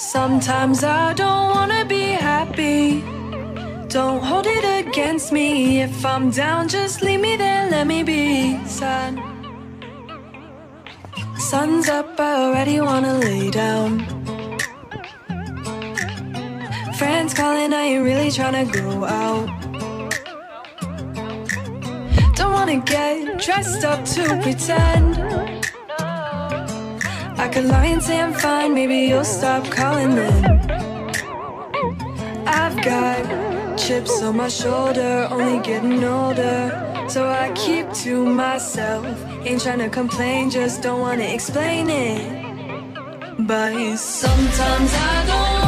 Sometimes I don't wanna be happy. Don't hold it against me. If I'm down, just leave me there, let me be sad. Sun's up, I already wanna lay down. Friends calling, I ain't really tryna go out. Don't wanna get dressed up to pretend. I could lie and say I'm fine, maybe you'll stop calling then. I've got chips on my shoulder, only getting older. So I keep to myself. Ain't trying to complain, just don't wanna explain it. But sometimes I don't.